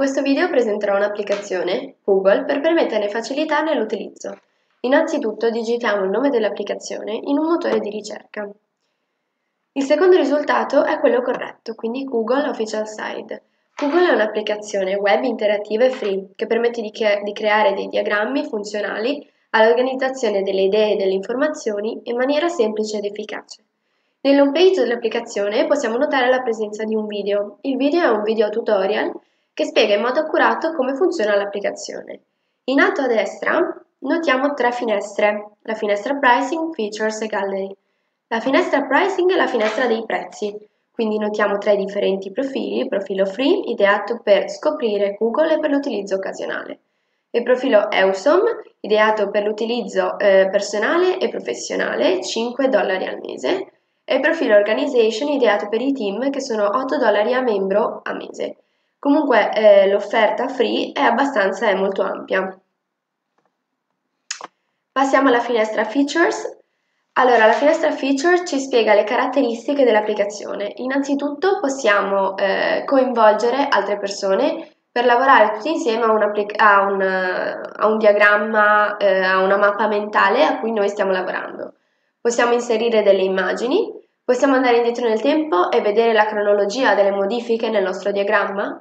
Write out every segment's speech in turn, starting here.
questo video presenterò un'applicazione, Google, per permettere e facilitarne l'utilizzo. Innanzitutto digitiamo il nome dell'applicazione in un motore di ricerca. Il secondo risultato è quello corretto, quindi Google Official Site. Google è un'applicazione web interattiva e free che permette di, cre di creare dei diagrammi funzionali all'organizzazione delle idee e delle informazioni in maniera semplice ed efficace. Nell'home page dell'applicazione possiamo notare la presenza di un video. Il video è un video tutorial che spiega in modo accurato come funziona l'applicazione. In alto a destra notiamo tre finestre, la finestra Pricing, Features e Gallery. La finestra Pricing è la finestra dei prezzi, quindi notiamo tre differenti profili, profilo free, ideato per scoprire Google e per l'utilizzo occasionale. Il profilo EUSOM, ideato per l'utilizzo eh, personale e professionale, 5 dollari al mese, e il profilo Organization ideato per i team che sono 8 dollari a membro a mese. Comunque eh, l'offerta free è abbastanza è molto ampia. Passiamo alla finestra Features. Allora, la finestra Features ci spiega le caratteristiche dell'applicazione. Innanzitutto possiamo eh, coinvolgere altre persone per lavorare tutti insieme a un, a un, a un diagramma, eh, a una mappa mentale a cui noi stiamo lavorando. Possiamo inserire delle immagini, Possiamo andare indietro nel tempo e vedere la cronologia delle modifiche nel nostro diagramma?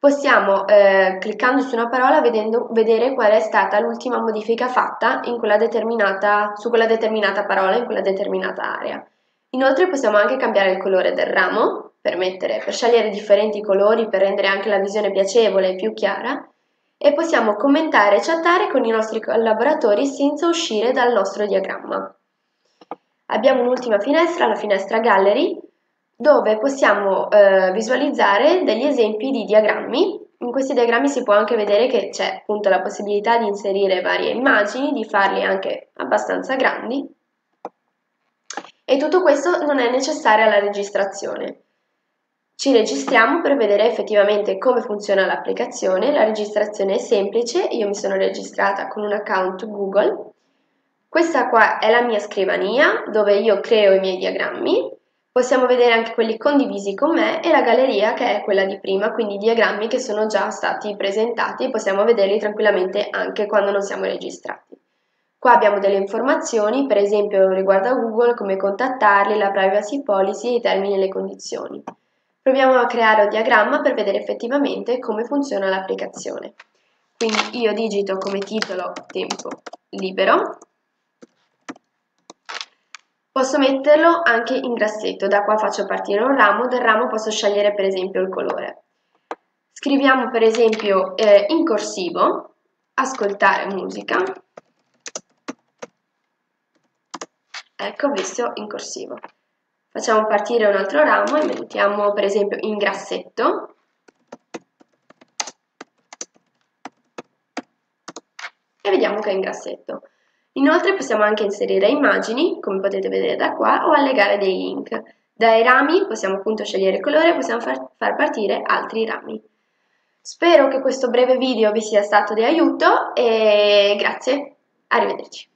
Possiamo, eh, cliccando su una parola, vedendo, vedere qual è stata l'ultima modifica fatta quella su quella determinata parola, in quella determinata area. Inoltre possiamo anche cambiare il colore del ramo, per, mettere, per scegliere differenti colori, per rendere anche la visione piacevole e più chiara, e possiamo commentare e chattare con i nostri collaboratori senza uscire dal nostro diagramma. Abbiamo un'ultima finestra, la finestra Gallery, dove possiamo eh, visualizzare degli esempi di diagrammi. In questi diagrammi si può anche vedere che c'è appunto la possibilità di inserire varie immagini, di farli anche abbastanza grandi. E tutto questo non è necessario alla registrazione. Ci registriamo per vedere effettivamente come funziona l'applicazione. La registrazione è semplice, io mi sono registrata con un account Google questa qua è la mia scrivania dove io creo i miei diagrammi. Possiamo vedere anche quelli condivisi con me e la galleria che è quella di prima, quindi i diagrammi che sono già stati presentati e possiamo vederli tranquillamente anche quando non siamo registrati. Qua abbiamo delle informazioni, per esempio riguardo a Google, come contattarli, la privacy policy, i termini e le condizioni. Proviamo a creare un diagramma per vedere effettivamente come funziona l'applicazione. Quindi io digito come titolo tempo libero Posso metterlo anche in grassetto, da qua faccio partire un ramo, del ramo posso scegliere per esempio il colore. Scriviamo per esempio eh, in corsivo, ascoltare musica, ecco visto in corsivo. Facciamo partire un altro ramo e mettiamo per esempio in grassetto, e vediamo che è in grassetto. Inoltre possiamo anche inserire immagini, come potete vedere da qua, o allegare dei link. Dai rami possiamo appunto scegliere il colore e possiamo far, far partire altri rami. Spero che questo breve video vi sia stato di aiuto e grazie, arrivederci.